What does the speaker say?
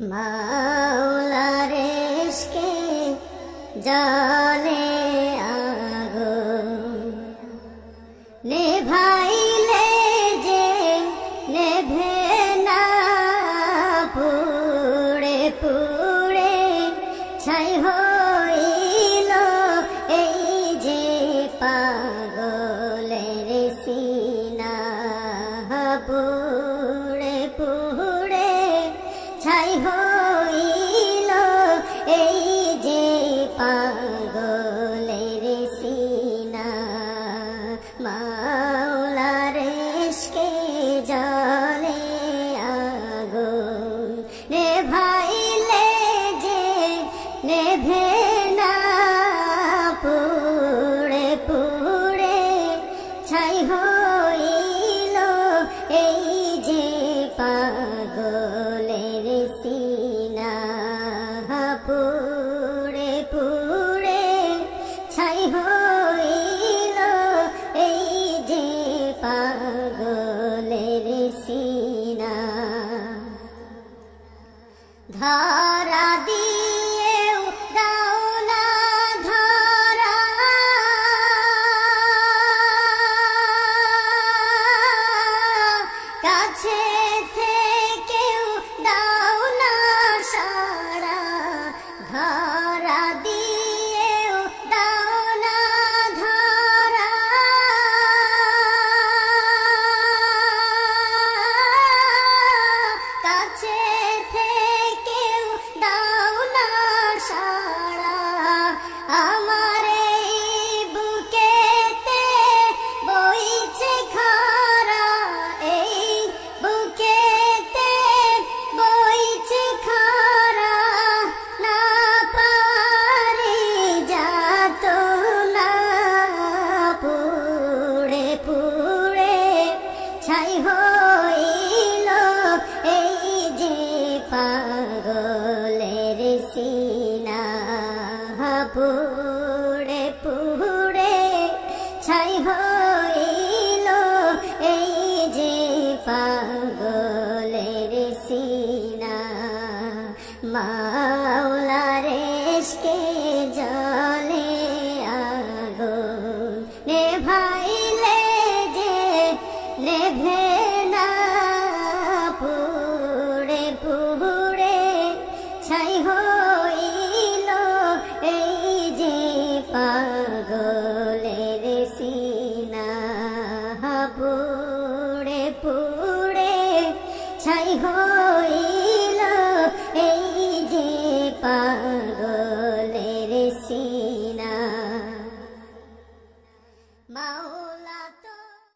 মাওলারেশকে জানে আগো নেভাইলে যে নেভে না পুড়ে পুড়ে ছাই হইল এই যে পাগলের ছাই হইল, এই যে পাগলের সিনা। মাওলার ইশকে জলে আগুন, নেভাইলে যে নেভে না, পুড়ে পুড়ে ছাই হইল, এই যে পাগলের পাগলের সিনা। ধারা দিয়ে দাও না ধারা। কাছে ছাই হইল এই যে পাগলের সিনা। পুড়ে পুড়ে ছাই হইল এই যে পাগলের সিনা। মাওলারেশকে জলে আগুন নেভে না পুড়ে পুড়ে ছাই হইল এই যে পাগলের সিনা। পুড়ে পুড়ে ছাই হইল এই যে পাগলের